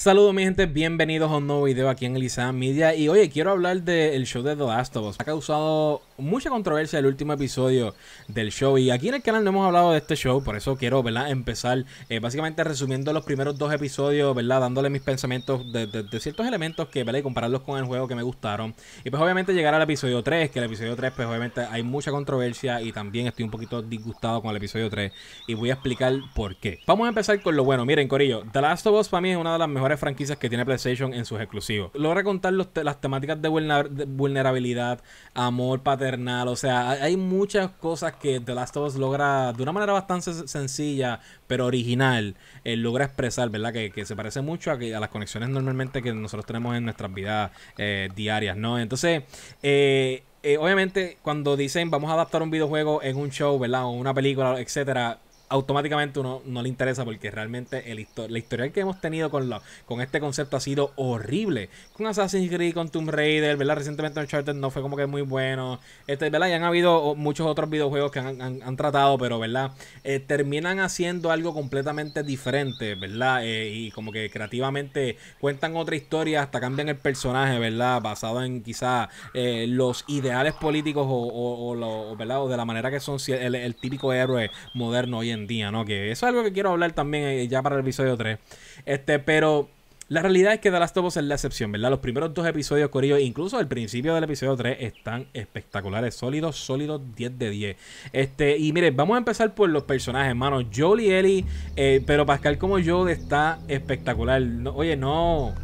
Saludos mi gente, bienvenidos a un nuevo video aquí en Elisa Media y oye, quiero hablar del show de The Last of Us. Ha causado mucha controversia el último episodio del show y aquí en el canal no hemos hablado de este show, por eso quiero, ¿verdad? Empezar eh, básicamente resumiendo los primeros dos episodios, ¿verdad? Dándole mis pensamientos de, ciertos elementos que, ¿verdad? Y compararlos con el juego que me gustaron. Y pues obviamente llegar al episodio 3, que el episodio 3 pues obviamente hay mucha controversia y también estoy un poquito disgustado con el episodio 3 y voy a explicar por qué. Vamos a empezar con lo bueno, miren Corillo, The Last of Us para mí es una de las mejores franquicias que tiene PlayStation en sus exclusivos. Logra contar las temáticas de, vulnerabilidad, amor paternal, o sea, hay muchas cosas que The Last of Us logra de una manera bastante sencilla, pero original, eh, logra expresar, ¿verdad? Que, se parece mucho a, a, las conexiones normalmente que nosotros tenemos en nuestras vidas eh, diarias, ¿no? Entonces, eh, obviamente, cuando dicen vamos a adaptar un videojuego en un show, ¿verdad? O una película, etcétera automáticamente uno no le interesa porque realmente el la historia que hemos tenido con, lo, con este concepto ha sido horrible. Con Assassin's Creed, con Tomb Raider, ¿verdad? Recientemente Uncharted no fue como que muy bueno. Este, ¿verdad? Y han habido muchos otros videojuegos que han, tratado, pero, ¿verdad? Eh, terminan haciendo algo completamente diferente, ¿verdad? Eh, y como que creativamente cuentan otra historia, hasta cambian el personaje, ¿verdad? Basado en quizá eh, los ideales políticos o, o, ¿verdad? o de la manera que son el, el típico héroe moderno hoy en día, ¿no? Que eso es algo que quiero hablar también eh, ya para el episodio 3. Este, pero la realidad es que The Last es la excepción, ¿verdad? Los primeros dos episodios, Corillo, incluso el principio del episodio 3, están espectaculares, sólidos, sólidos, 10 de 10. Este, y mire, vamos a empezar por los personajes, hermano. Joel y Ellie, eh, pero Pascal como Joel está espectacular. oye, no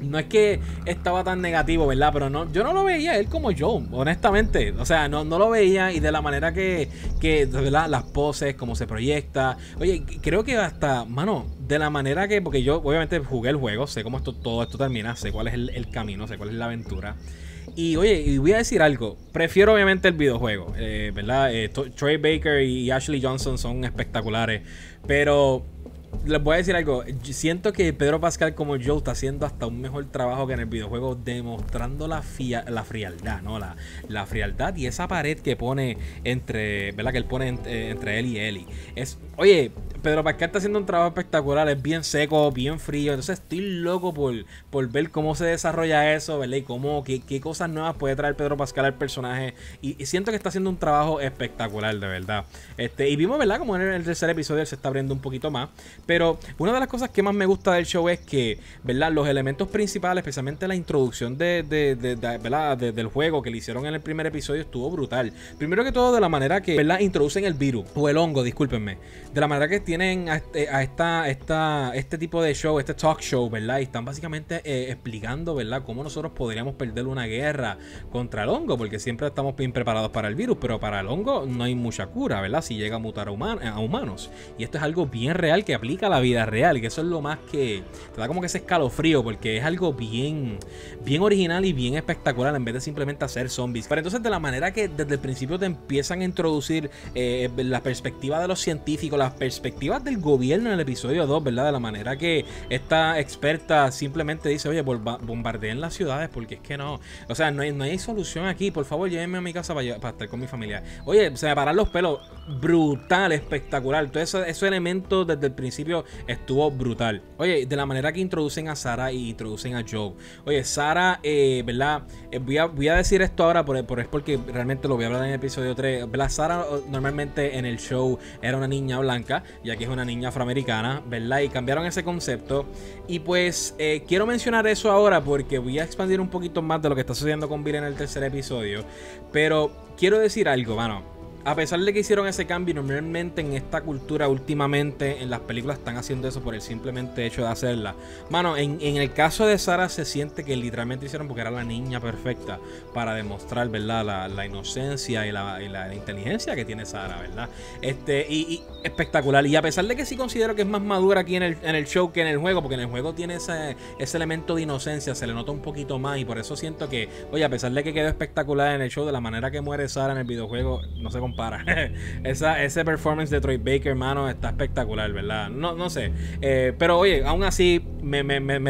no es que estaba tan negativo, ¿verdad? Pero no, yo no lo veía él como yo, honestamente. O sea, no, no lo veía y de la manera que, que ¿verdad? Las poses, cómo se proyecta. Oye, creo que hasta, mano, de la manera que, porque yo obviamente jugué el juego, sé cómo esto, todo esto termina, sé cuál es el, camino, sé cuál es la aventura. Y oye, y voy a decir algo. Prefiero obviamente el videojuego, eh, ¿verdad? Eh, Trey Baker y Ashley Johnson son espectaculares. Pero les voy a decir algo. Siento que Pedro Pascal como Joe está haciendo hasta un mejor trabajo que en el videojuego, demostrando la, frialdad, ¿no? La, frialdad y esa pared que pone entre, ¿verdad? Que él pone entre, entre él y Ellie. Es, oye, Pedro Pascal está haciendo un trabajo espectacular, es bien seco, bien frío. Entonces estoy loco por, por ver cómo se desarrolla eso, ¿verdad? Y cómo, qué, qué cosas nuevas puede traer Pedro Pascal al personaje. Y, siento que está haciendo un trabajo espectacular, de verdad. Este, y vimos, ¿verdad? Como en el tercer episodio se está abriendo un poquito más. Pero una de las cosas que más me gusta del show es que, ¿verdad? Los elementos principales, especialmente la introducción de, de, del juego que le hicieron en el primer episodio, estuvo brutal. Primero que todo, de la manera que, ¿verdad? Introducen el virus, o el hongo, discúlpenme. De la manera que tiene tienen a, este, esta, esta, este tipo de show, este talk show, ¿verdad? Y están básicamente eh, explicando, ¿verdad? Cómo nosotros podríamos perder una guerra contra el hongo, porque siempre estamos bien preparados para el virus, pero para el hongo no hay mucha cura, ¿verdad? Si llega a mutar a, a humanos. Y esto es algo bien real que aplica a la vida real, que eso es lo más que te da como que ese escalofrío, porque es algo bien, bien original y bien espectacular en vez de simplemente hacer zombies. Pero entonces de la manera que desde el principio te empiezan a introducir eh, la perspectiva de los científicos, la perspectiva del gobierno en el episodio 2, ¿verdad? De la manera que esta experta simplemente dice, oye, bombardeen las ciudades porque es que no. O sea, no hay, no hay solución aquí. Por favor, llévenme a mi casa para, estar con mi familia. Oye, se me paran los pelos. Brutal, espectacular. Todo eso, ese elemento desde el principio estuvo brutal. Oye, de la manera que introducen a Sara y introducen a Joe. Oye, Sara, eh, ¿verdad? Eh, voy, a, voy a decir esto ahora por, por, es porque realmente lo voy a hablar en el episodio 3. ¿Verdad? Sara normalmente en el show era una niña blanca, ya que es una niña afroamericana, ¿verdad? Y cambiaron ese concepto. Y pues eh, quiero mencionar eso ahora porque voy a expandir un poquito más de lo que está sucediendo con Bill en el tercer episodio. Pero quiero decir algo, mano a pesar de que hicieron ese cambio, normalmente en esta cultura últimamente en las películas están haciendo eso por el simplemente hecho de hacerla. Mano, en, el caso de Sara se siente que literalmente hicieron porque era la niña perfecta para demostrar, ¿verdad? La, inocencia y la, inteligencia que tiene Sara, ¿verdad? Este, y, espectacular. Y a pesar de que sí considero que es más madura aquí en el, en el show que en el juego, porque en el juego tiene ese, ese elemento de inocencia, se le nota un poquito más y por eso siento que, oye, a pesar de que quedó espectacular en el show, de la manera que muere Sara en el videojuego, no se compara compara. Esa, ese performance de Troy Baker, hermano, está espectacular, ¿verdad? No, no sé. Eh, pero oye, aún así me,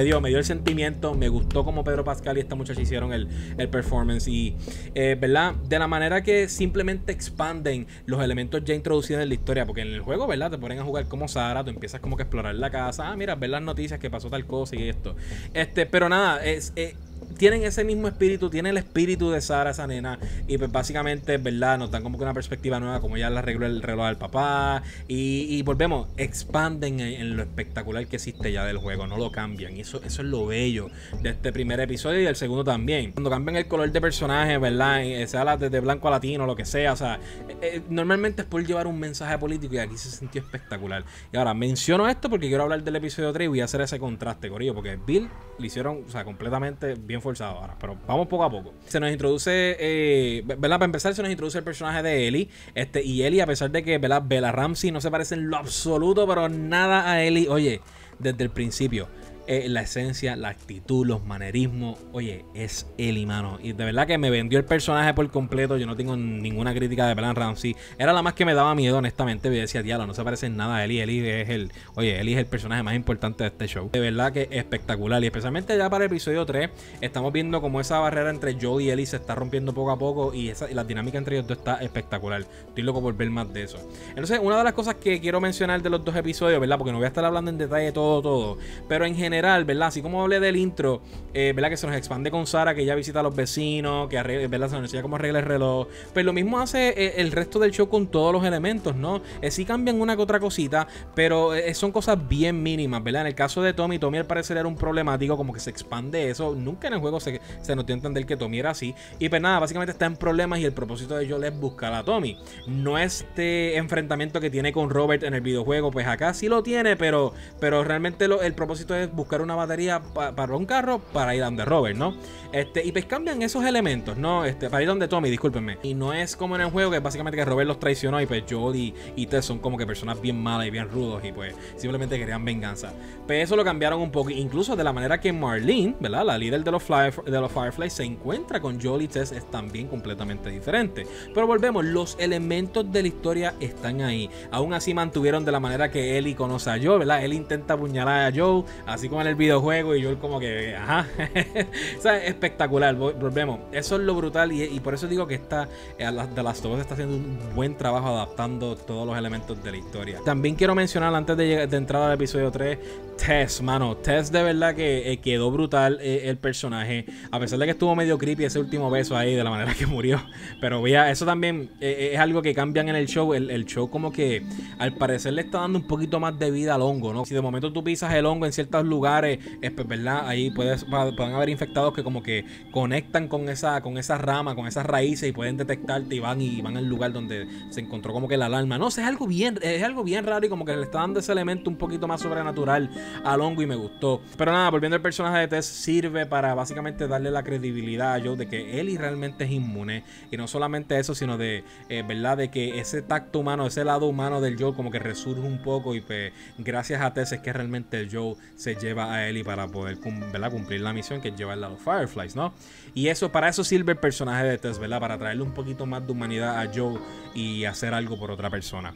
dio, me dio el sentimiento, me gustó como Pedro Pascal y esta muchacha hicieron el, performance. Y, eh, ¿verdad? De la manera que simplemente expanden los elementos ya introducidos en la historia. Porque en el juego, ¿verdad? Te ponen a jugar como Sara, tú empiezas como que explorar la casa. Ah, mira, ver las noticias que pasó tal cosa y esto. Este, pero nada, es, eh, tienen ese mismo espíritu, tiene el espíritu de Sara, esa nena. Y pues básicamente, ¿verdad? Nos dan como que una perspectiva nueva, como ya la arregló el reloj del papá. Y, volvemos, expanden en, lo espectacular que existe ya del juego, no lo cambian. Y eso, eso es lo bello de este primer episodio y del segundo también. Cuando cambian el color de personaje, ¿verdad? Eh, sea de blanco a latino, lo que sea. O sea, eh, eh, normalmente es por llevar un mensaje político y aquí se sintió espectacular. Y ahora menciono esto porque quiero hablar del episodio 3 y voy a hacer ese contraste, Corillo, porque Bill lo hicieron, o sea, completamente bien forzado ahora, pero vamos poco a poco. Se nos introduce, eh, ¿verdad? Para empezar, se nos introduce el personaje de Ellie. Este, y Ellie, a pesar de que, ¿verdad? Bella Ramsey no se parece en lo absoluto, pero nada a Ellie. Oye, desde el principio la esencia, la actitud, los manerismos. Oye, es Eli, mano. Y de verdad que me vendió el personaje por completo. Yo no tengo ninguna crítica de Plan Ramsey. Era la más que me daba miedo, honestamente. Y decía, diablo, no se parece en nada a Eli. Eli es el. Oye, Eli es el personaje más importante de este show. De verdad que espectacular. Y especialmente ya para el episodio 3, estamos viendo como esa barrera entre Joe y Eli se está rompiendo poco a poco. Y, esa, la dinámica entre ellos dos está espectacular. Estoy loco por ver más de eso. Entonces, una de las cosas que quiero mencionar de los dos episodios, ¿verdad? Porque no voy a estar hablando en detalle todo, todo. Pero en general ¿verdad? Así como hablé del intro, eh, ¿verdad? Que se nos expande con Sara, que ella visita a los vecinos, que ¿verdad? se nos enseña cómo arregla el reloj. Pues lo mismo hace eh, el resto del show con todos los elementos, ¿no? Eh, sí cambian una que otra cosita, pero son cosas bien mínimas, ¿verdad? En el caso de Tommy, Tommy al parecer era un problemático, como que se expande eso. Nunca en el juego se, se nos dio a entender que Tommy era así. Y pues nada, básicamente está en problemas y el propósito de Joel es buscar a Tommy. No este enfrentamiento que tiene con Robert en el videojuego, pues acá sí lo tiene, pero, pero realmente el propósito es buscar una batería para un carro para ir donde Robert, ¿no? Este, y pues cambian esos elementos, ¿no? Este, para ir donde Tommy, discúlpenme. Y no es como en el juego que básicamente que Robert los traicionó y pues Joel y, Tess son como que personas bien malas y bien rudos y pues simplemente querían venganza. Pues eso lo cambiaron un poco, incluso de la manera que Marlene, ¿verdad? La líder de los, de los Fireflies se encuentra con Joel y Tess es también completamente diferente. Pero volvemos, los elementos de la historia están ahí. Aún así mantuvieron de la manera que Ellie conoce a Joel, ¿verdad? Él intenta apuñalar a Joel, así como en el videojuego y yo como que, ajá. o espectacular, volvemos. Eso es lo brutal y, por eso digo que está, eh, The Last of Us está haciendo un buen trabajo adaptando todos los elementos de la historia. También quiero mencionar antes de, de entrar al episodio 3, Tess, mano. Tess de verdad que eh, quedó brutal eh, el personaje. A pesar de que estuvo medio creepy ese último beso ahí de la manera que murió. Pero vea, eso también es algo que cambian en el show. El, show como que al parecer le está dando un poquito más de vida al hongo, ¿no? Si de momento tú pisas el hongo en ciertos lugares, pues, ¿verdad? Ahí puedes, pueden haber infectados que como que conectan con esa, con esa rama, con esas raíces y pueden detectarte y van y van al lugar donde se encontró como que la alarma. No sé, es algo bien, es algo bien raro y como que le está dando ese elemento un poquito más sobrenatural al hongo y me gustó. Pero nada, volviendo al personaje de Tess, sirve para básicamente darle la credibilidad a Joe de que Ellie realmente es inmune. Y no solamente eso, sino de, eh, ¿verdad? De que ese tacto humano, ese lado humano del Joe como que resurge un poco y pues gracias a Tess es que realmente el Joe se lleva a Ellie para poder cumplir la misión que es llevarla a los Fireflies, ¿no? Y eso, para eso sirve el personaje de Tess, ¿verdad? Para traerle un poquito más de humanidad a Joe y hacer algo por otra persona.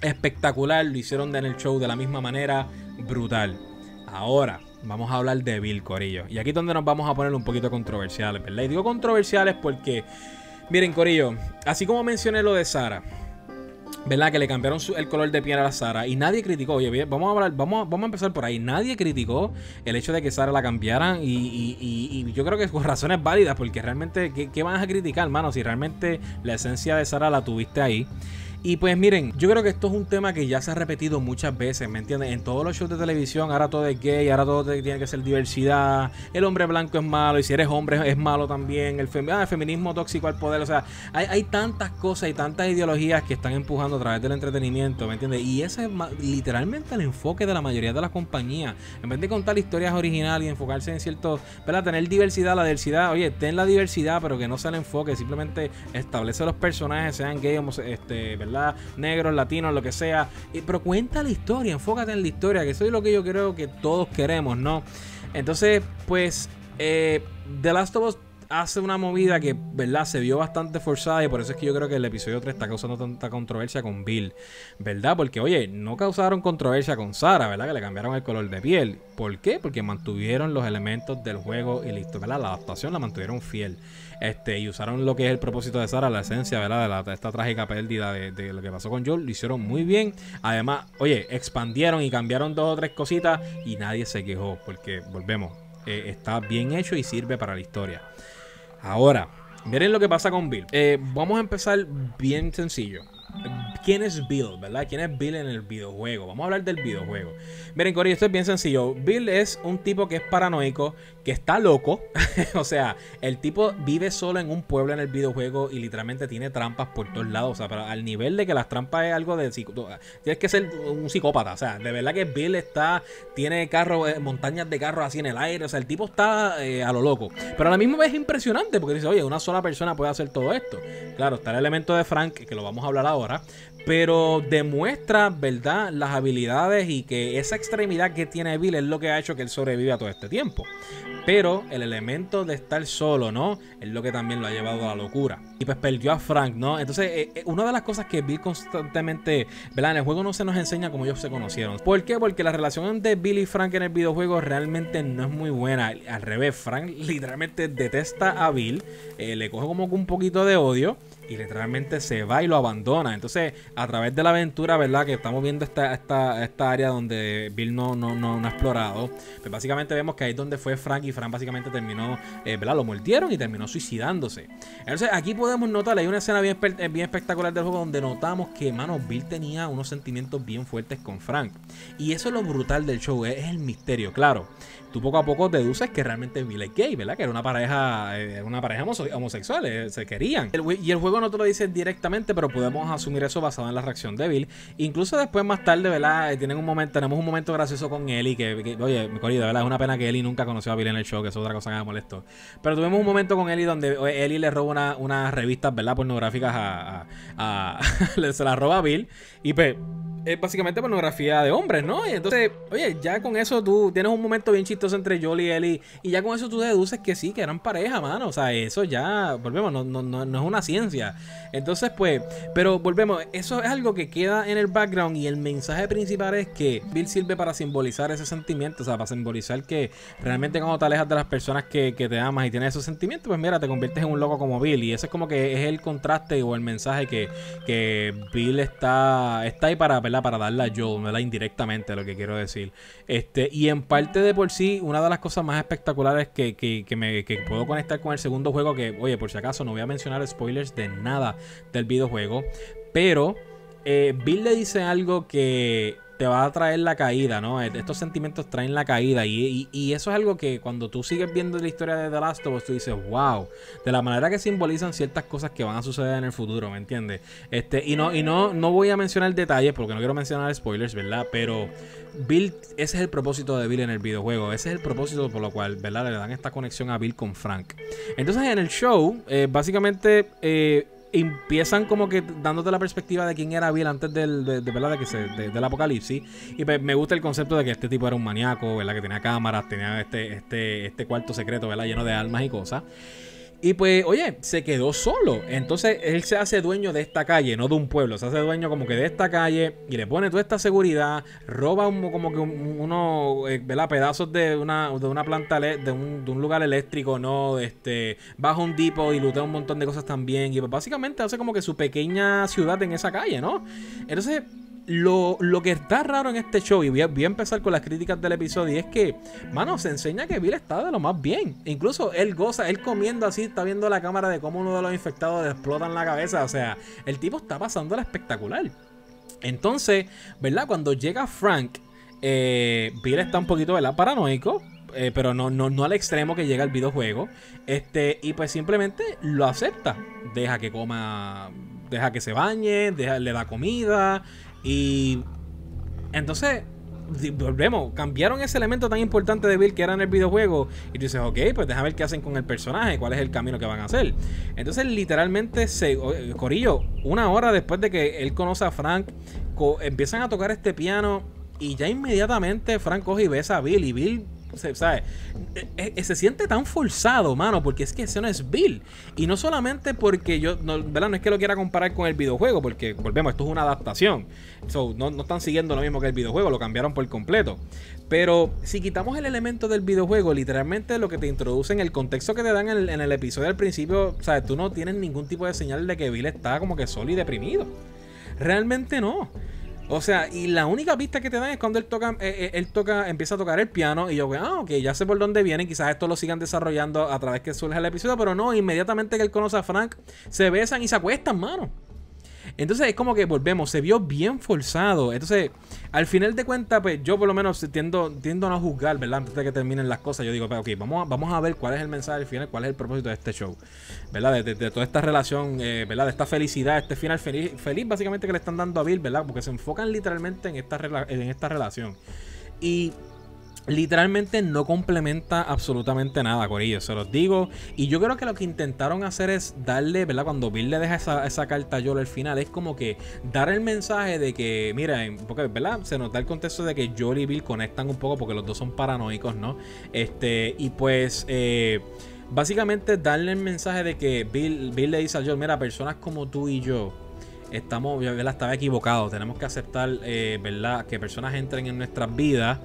Espectacular, lo hicieron en el show de la misma manera, brutal. Ahora, vamos a hablar de Bill Corillo. Y aquí es donde nos vamos a poner un poquito controversiales, ¿verdad? Y digo controversiales porque, miren, Corillo, así como mencioné lo de Sara, ¿verdad? Que le cambiaron el color de piel a la Sara y nadie criticó. Oye, vamos a hablar, vamos, vamos a empezar por ahí. Nadie criticó el hecho de que Sara la cambiaran y, yo creo que por razones válidas, porque realmente, ¿qué, ¿qué, van a criticar, hermano? Si realmente la esencia de Sara la tuviste ahí. Y pues miren, yo creo que esto es un tema que ya se ha repetido muchas veces, ¿me entiendes? En todos los shows de televisión, ahora todo es gay, ahora todo tiene que ser diversidad, el hombre blanco es malo, y si eres hombre es malo también, el, ah, feminismo tóxico al poder, o sea, hay, tantas cosas y tantas ideologías que están empujando a través del entretenimiento, ¿me entiendes? Y ese es literalmente el enfoque de la mayoría de las compañías. En vez de contar historias originales y enfocarse en cierto, ¿verdad? Tener diversidad, la diversidad, oye, ten la diversidad, pero que no sea el enfoque, simplemente establece los personajes, sean gay, este, ¿verdad? Negros, latinos, lo que sea. pero cuenta la historia, enfócate en la historia, que eso es lo que yo creo que todos queremos, ¿no? Entonces, pues, eh, The Last of Us hace una movida que, ¿verdad? Se vio bastante forzada y por eso es que yo creo que el episodio 3 está causando tanta controversia con Bill, ¿verdad? Porque, oye, no causaron controversia con Sara, ¿verdad? Que le cambiaron el color de piel. ¿Por qué? Porque mantuvieron los elementos del juego y listo, ¿verdad? La adaptación la mantuvieron fiel. Este, y usaron lo que es el propósito de Sara, la esencia, ¿verdad? De, esta trágica pérdida de, lo que pasó con Joel. Lo hicieron muy bien. Además, oye, expandieron y cambiaron dos o tres cositas y nadie se quejó. Porque, volvemos, eh, está bien hecho y sirve para la historia. Ahora, miren lo que pasa con Bill. Eh, vamos a empezar bien sencillo. ¿Quién es Bill, verdad? ¿Quién es Bill en el videojuego? Vamos a hablar del videojuego. Miren, Cory, esto es bien sencillo. Bill es un tipo que es paranoico, que está loco. o sea, el tipo vive solo en un pueblo en el videojuego y literalmente tiene trampas por todos lados. O sea, pero al nivel de que las trampas es algo de... Tienes que ser un psicópata. O sea, de verdad que Bill está... Tiene carros, eh, montañas de carros así en el aire. O sea, el tipo está eh, a lo loco. Pero a la misma vez es impresionante porque dice, oye, una sola persona puede hacer todo esto. Claro, está el elemento de Frank, que lo vamos a hablar pero demuestra, ¿verdad?, las habilidades y que esa extremidad que tiene Bill es lo que ha hecho que él sobreviva todo este tiempo. Pero el elemento de estar solo, ¿no? Es lo que también lo ha llevado a la locura. Y pues perdió a Frank, ¿no? Entonces, eh, eh, una de las cosas que Bill constantemente, ¿verdad? En el juego no se nos enseña cómo ellos se conocieron. ¿Por qué? Porque la relación de Bill y Frank en el videojuego realmente no es muy buena. Al revés, Frank literalmente detesta a Bill, eh, le coge como un poquito de odio y literalmente se va y lo abandona. Entonces, a través de la aventura, ¿verdad? Que estamos viendo esta, esta, esta área donde Bill no, no, no, ha explorado. Pues básicamente vemos que ahí es donde fue Frank y Frank básicamente terminó, eh, ¿verdad? Lo mordieron y terminó suicidándose. Entonces, aquí podemos notar, hay una escena bien, eh, bien espectacular del juego donde notamos que, mano, Bill tenía unos sentimientos bien fuertes con Frank. Y eso es lo brutal del show, es el misterio, claro tú poco a poco deduces que realmente Bill es gay, ¿verdad? Que era una pareja, eh, una pareja homosexual, eh, se querían. y el juego no te lo dice directamente, pero podemos asumir eso basado en la reacción de Bill. Incluso después, más tarde, ¿verdad? Eh, tienen un momento, tenemos un momento gracioso con Ellie, que, que oye, mi querido, ¿verdad? Es una pena que Ellie nunca conoció a Bill en el show, que es otra cosa que me molestó. Pero tuvimos un momento con Ellie donde Ellie le roba una, unas revistas, ¿verdad? Pornográficas a, a, se la roba a Bill. Y pues es básicamente pornografía de hombres, ¿no? Y entonces, oye, ya con eso tú tienes un momento bien chistoso entre Joel y Ellie. Y ya con eso tú deduces que sí, que eran pareja, mano. O sea, eso ya, volvemos, no, no, no, no es una ciencia. Entonces, pues, pero volvemos, eso es algo que queda en el background. Y el mensaje principal es que Bill sirve para simbolizar ese sentimiento. O sea, para simbolizar que realmente cuando te alejas de las personas que, que te amas y tienes esos sentimientos, pues mira, te conviertes en un loco como Bill. Y ese es como que es el contraste o el mensaje que, que Bill está, está ahí para, para darle a Joel, ¿verdad? Indirectamente, lo que quiero decir. Este, y en parte de por sí, una de las cosas más espectaculares que, que, me, que puedo conectar con el segundo juego, que, oye, por si acaso, no voy a mencionar spoilers de nada del videojuego, pero eh, Bill le dice algo que te va a traer la caída, ¿no? Estos sentimientos traen la caída y, eso es algo que cuando tú sigues viendo la historia de The Last of Us, tú dices, wow, de la manera que simbolizan ciertas cosas que van a suceder en el futuro, ¿me entiendes? Este, y no, y no, no voy a mencionar detalles porque no quiero mencionar spoilers, ¿verdad? Pero Bill, ese es el propósito de Bill en el videojuego, ese es el propósito por lo cual, ¿verdad? Le dan esta conexión a Bill con Frank. Entonces en el show, eh, básicamente... Eh, empiezan como que dándote la perspectiva de quién era Bill antes del, de, ¿verdad? De que se, del apocalipsis. Y pues, me gusta el concepto de que este tipo era un maníaco, ¿verdad? Que tenía cámaras, tenía este, este, este cuarto secreto, ¿verdad? Lleno de almas y cosas. Y pues, oye, se quedó solo. Entonces él se hace dueño de esta calle, no de un pueblo. Se hace dueño como que de esta calle y le pone toda esta seguridad. Roba un, como que unos eh, pedazos de una, de una planta, de un, de un lugar eléctrico, ¿no? Este, baja un tipo y lutea un montón de cosas también. Y pues básicamente hace como que su pequeña ciudad en esa calle, ¿no? Entonces lo, que está raro en este show, y voy a, empezar con las críticas del episodio, es que, mano, se enseña que Bill está de lo más bien. Incluso él goza, él comiendo así, está viendo la cámara de cómo uno de los infectados le explota en la cabeza. O sea, el tipo está pasando la espectacular. Entonces, ¿verdad? Cuando llega Frank, eh, Bill está un poquito, ¿verdad? Paranoico. Eh, pero no, no, no al extremo que llega el videojuego. Este, y pues simplemente lo acepta. Deja que coma, deja que se bañe, deja, le da comida. Y entonces, volvemos, cambiaron ese elemento tan importante de Bill que era en el videojuego. Y tú dices, ok, pues déjame ver qué hacen con el personaje, cuál es el camino que van a hacer. Entonces, literalmente, se, Corillo, una hora después de que él conoce a Frank, empiezan a tocar este piano. Y ya inmediatamente Frank coge y besa a Bill. Y Bill ¿sabes? Eh, eh, se siente tan forzado, mano, porque es que ese no es Bill. Y no solamente porque yo, no, ¿verdad? No es que lo quiera comparar con el videojuego, porque volvemos, esto es una adaptación. no, no están siguiendo lo mismo que el videojuego, lo cambiaron por completo. Pero si quitamos el elemento del videojuego, literalmente lo que te introduce en el contexto que te dan en el, en el episodio al principio, ¿sabes? Tú no tienes ningún tipo de señal de que Bill está como que solo y deprimido. Realmente no. O sea, y la única pista que te dan es cuando él toca, eh, eh, él toca, empieza a tocar el piano y yo, ah, ok, ya sé por dónde viene, quizás esto lo sigan desarrollando a través que surge el episodio, pero no, inmediatamente que él conoce a Frank, se besan y se acuestan, mano. Entonces es como que volvemos, se vio bien forzado. Entonces, al final de cuentas, pues yo por lo menos tiendo, tiendo a no juzgar, ¿verdad? Antes de que terminen las cosas, yo digo, ok, vamos a, vamos a ver cuál es el mensaje al final, cuál es el propósito de este show, ¿verdad? De, toda esta relación, eh, ¿verdad? De esta felicidad, este final feliz, feliz básicamente que le están dando a Bill, ¿verdad? Porque se enfocan literalmente en esta, en esta relación. Y literalmente no complementa absolutamente nada, Corillo, se los digo. Y yo creo que lo que intentaron hacer es darle, ¿verdad? Cuando Bill le deja esa, carta a Joel al final, es como que dar el mensaje de que, mira, porque, ¿verdad? Se nota el contexto de que Joel y Bill conectan un poco porque los dos son paranoicos, ¿no? Este, y pues, eh, básicamente darle el mensaje de que Bill, Bill le dice a Joel, mira, personas como tú y yo, estamos, ¿verdad? Estaba equivocado, tenemos que aceptar, eh, ¿verdad? Que personas entren en nuestras vidas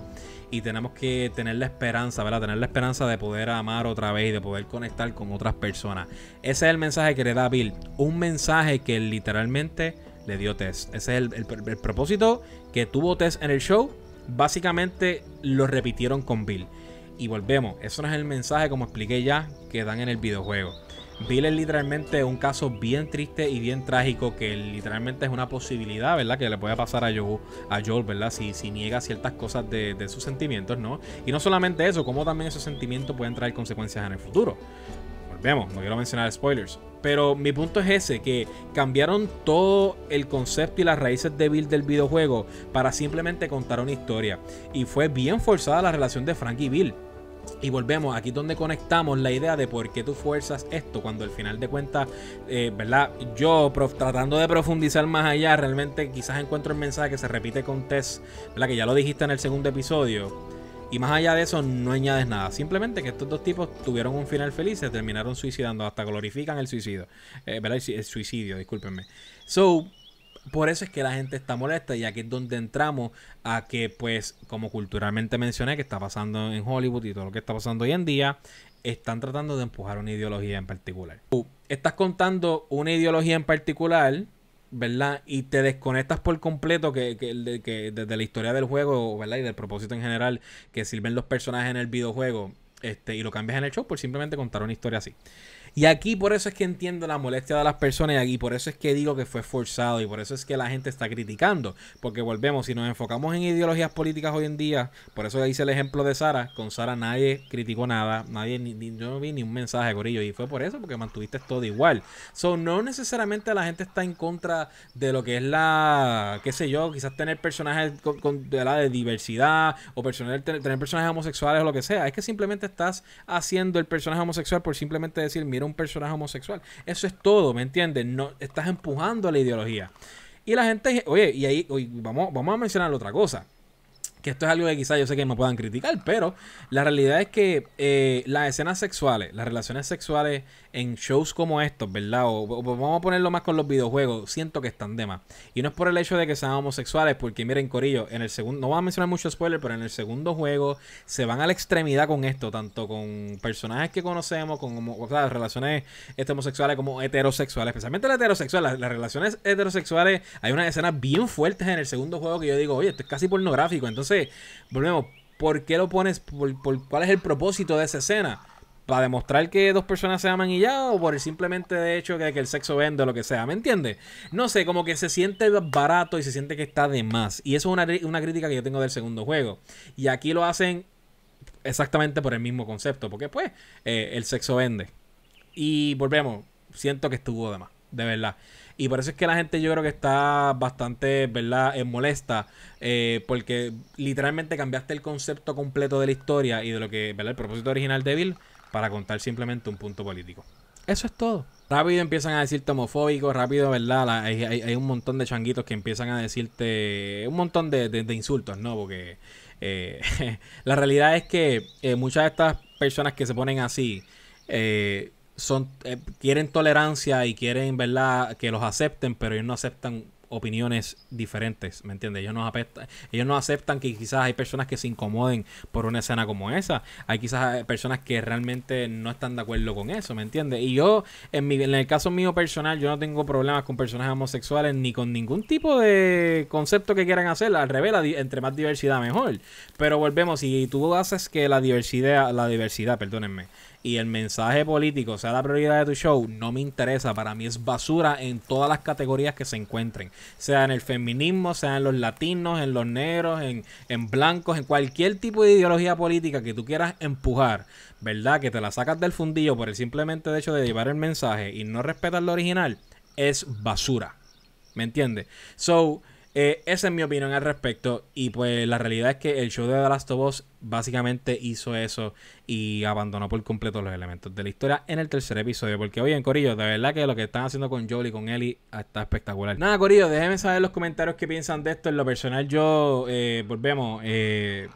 y tenemos que tener la esperanza, ¿verdad? Tener la esperanza de poder amar otra vez y de poder conectar con otras personas. Ese es el mensaje que le da Bill. Un mensaje que literalmente le dio Tess. Ese es el, propósito que tuvo Tess en el show. Básicamente lo repitieron con Bill. Y volvemos. Eso no es el mensaje, como expliqué ya, que dan en el videojuego. Bill es literalmente un caso bien triste y bien trágico que literalmente es una posibilidad, ¿verdad? Que le puede pasar a Joel, a Joel ¿verdad? Si, si niega ciertas cosas de, sus sentimientos, ¿no? Y no solamente eso, como también esos sentimientos pueden traer consecuencias en el futuro. Volvemos, no quiero mencionar spoilers. Pero mi punto es ese, que cambiaron todo el concepto y las raíces de Bill del videojuego para simplemente contar una historia. Y fue bien forzada la relación de Frank y Bill. Y volvemos, aquí donde conectamos la idea de por qué tú fuerzas esto, cuando al final de cuentas, eh, ¿verdad? Yo tratando de profundizar más allá, realmente quizás encuentro el mensaje que se repite con Tess, ¿verdad? Que ya lo dijiste en el segundo episodio. Y más allá de eso, no añades nada. Simplemente que estos dos tipos tuvieron un final feliz, se terminaron suicidando, hasta glorifican el suicidio. Eh, ¿Verdad? El suicidio, discúlpenme. So, por eso es que la gente está molesta y aquí es donde entramos a que pues como culturalmente mencioné que está pasando en Hollywood y todo lo que está pasando hoy en día, están tratando de empujar una ideología en particular. Tú estás contando una ideología en particular, ¿verdad? Y te desconectas por completo que, que, que desde la historia del juego, ¿verdad? Y del propósito en general que sirven los personajes en el videojuego, este, y lo cambias en el show por simplemente contar una historia así. Y aquí por eso es que entiendo la molestia de las personas y aquí por eso es que digo que fue forzado y por eso es que la gente está criticando. Porque volvemos, si nos enfocamos en ideologías políticas hoy en día, por eso hice el ejemplo de Sara, con Sara nadie criticó nada, nadie, ni, yo no vi ni un mensaje, Corillo, y fue por eso, porque mantuviste todo igual. So, no necesariamente la gente está en contra de lo que es la, qué sé yo, quizás tener personajes con, de, la de diversidad o tener, tener personajes homosexuales o lo que sea. Es que simplemente estás haciendo el personaje homosexual por simplemente decir, mira, un personaje homosexual. Eso es todo, ¿me entiendes? No, estás empujando la ideología. Y la gente, oye, y ahí vamos, vamos a mencionar otra cosa que esto es algo que quizás yo sé que me puedan criticar, pero la realidad es que eh, las escenas sexuales, las relaciones sexuales en shows como estos, ¿verdad? O, vamos a ponerlo más con los videojuegos, siento que están de más. Y no es por el hecho de que sean homosexuales, porque miren, Corillo, en el segundo, no voy a mencionar mucho spoiler, pero en el segundo juego se van a la extremidad con esto, tanto con personajes que conocemos, con o sea, relaciones este, homosexuales como heterosexuales, especialmente las heterosexuales, las, relaciones heterosexuales, hay unas escenas bien fuertes en el segundo juego que yo digo, oye, esto es casi pornográfico, entonces, volvemos, ¿por qué lo pones? ¿Por, cuál es el propósito de esa escena? para demostrar que dos personas se aman y ya, o por el simplemente de hecho que, que el sexo vende o lo que sea, ¿me entiendes? No sé, como que se siente barato y se siente que está de más. Y eso es una, una crítica que yo tengo del segundo juego. Y aquí lo hacen exactamente por el mismo concepto, porque pues eh, el sexo vende. Y volvemos, siento que estuvo de más, de verdad. Y por eso es que la gente yo creo que está bastante, ¿verdad?, eh, molesta. Eh, porque literalmente cambiaste el concepto completo de la historia y de lo que, ¿verdad?, el propósito original de Bill para contar simplemente un punto político. Eso es todo. rápido empiezan a decirte homofóbico, rápido, ¿verdad? hay, un montón de changuitos que empiezan a decirte un montón de, insultos, ¿no? Porque eh, la realidad es que eh, muchas de estas personas que se ponen así eh, son quieren tolerancia y quieren, ¿verdad? Que los acepten, pero ellos no aceptan opiniones diferentes, ¿me entiendes? Ellos no, aceptan, ellos no aceptan que quizás hay personas que se incomoden por una escena como esa. Hay quizás personas que realmente no están de acuerdo con eso, ¿me entiendes? Y yo, en, mi, en el caso mío personal, yo no tengo problemas con personajes homosexuales ni con ningún tipo de concepto que quieran hacer. Al revés, entre más diversidad mejor. Pero volvemos, si tú haces que la diversidad, la diversidad, perdónenme, y el mensaje político sea la prioridad de tu show, no me interesa. Para mí es basura en todas las categorías que se encuentren. Sea en el feminismo, sea en los latinos, en los negros, en, en blancos, en cualquier tipo de ideología política que tú quieras empujar, ¿verdad? Que te la sacas del fundillo por el simplemente hecho de llevar el mensaje y no respetar lo original, es basura. ¿Me entiendes? So, eh, esa es mi opinión al respecto. Y pues la realidad es que el show de The Last of Us básicamente hizo eso y abandonó por completo los elementos de la historia en el tercer episodio. Porque, oye, en Corillo, de verdad que lo que están haciendo con Joel y con Ellie está espectacular. Nada, Corillo, déjenme saber en los comentarios qué piensan de esto. En lo personal, yo, eh, volvemos, eh,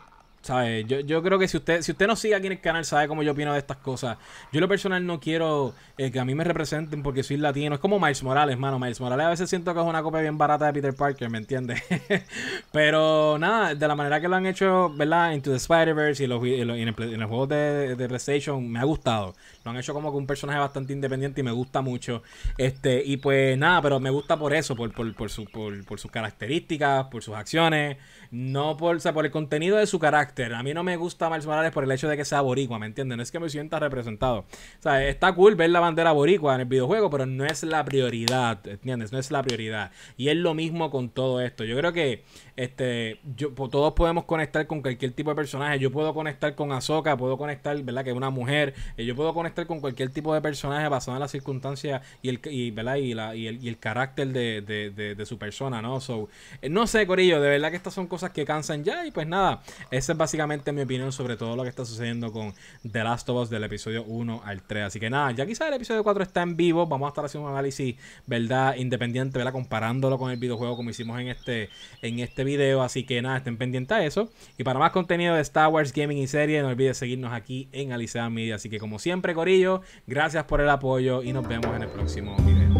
¿Sabes? Yo, yo creo que si usted, si usted no sigue aquí en el canal, sabe cómo yo opino de estas cosas. Yo lo personal no quiero eh, que a mí me representen porque soy latino. Es como Miles Morales, mano. Miles Morales a veces siento que es una copia bien barata de Peter Parker, ¿me entiendes? Pero nada, de la manera que lo han hecho, ¿verdad? Into the Spider-Verse y, los, en, el, juego de, de, PlayStation, me ha gustado. Lo han hecho como que un personaje bastante independiente y me gusta mucho. Este, y pues nada, pero me gusta por eso, por, por, por, su, por, por sus características, por sus acciones. No por, o por el contenido de su carácter. A mí no me gusta Miles Morales por el hecho de que sea boricua, ¿me entienden? No es que me sienta representado. O sea, está cool ver la bandera boricua en el videojuego, pero no es la prioridad, ¿entiendes? No es la prioridad. Y es lo mismo con todo esto. Yo creo que este, yo, todos podemos conectar con cualquier tipo de personaje. Yo puedo conectar con Ahsoka, puedo conectar, ¿verdad? Que es una mujer. Eh, yo puedo conectar con cualquier tipo de personaje basado en las circunstancias y el, y, ¿verdad? Y, la, y, el, y el carácter de, de, de, su persona, ¿no? So, eh, no sé, Corillo, de verdad que estas son cosas que cansan ya. Y pues nada, esa es básicamente mi opinión sobre todo lo que está sucediendo con The Last of Us del episodio 1 al 3. Así que nada, ya quizás el episodio 4 está en vivo. Vamos a estar haciendo un análisis, ¿verdad? Independiente, ¿verdad? Comparándolo con el videojuego como hicimos en este, en este video. Así que nada, estén pendientes a eso. Y para más contenido de Star Wars Gaming y serie, no olvides seguirnos aquí en Alicea Media. Así que como siempre, Corillo, gracias por el apoyo y nos vemos en el próximo video.